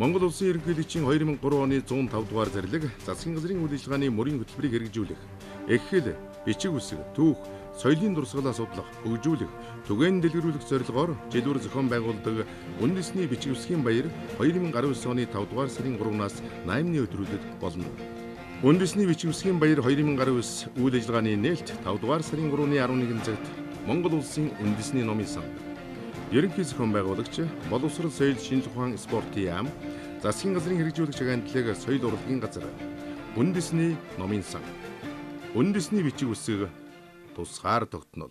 Монгол Улсын ерөнхийлөгчийн 2003 оны 105 дугаар зарлиг засгийн газрын үйл ажиллагааны мөрийн хөтөлбөрийг хэрэгжүүлэх, эхлэл, бичиг үсэг, түүх, соёлын дурсгалаа судлах, хөгжүүлэх, түгээн дэлгэрүүлэх зорилгоор жилүүр зохион байгуулдаг үндэсний бичиг үсгийн баяр 2019 оны 5 дугаар сарын 3-наас 8-ны өдрүүдэд болно. Үндэсний бичиг үсгийн баяр 2019 үйл ажиллагааны нээлт 5 дугаар сарын 3-ны 11 цагт Монгол улсын үндэсний номын сан Ерөнхий зохион байгуулагч боловсрол соёл шинжлэх ухаан спортын яам засгийн газрын хэрэгжүүлэгч агентлаг соёл урлагийн газар. Үндэсний номын сан. Үндэсний бичиг үсэг тусгаар тогтнол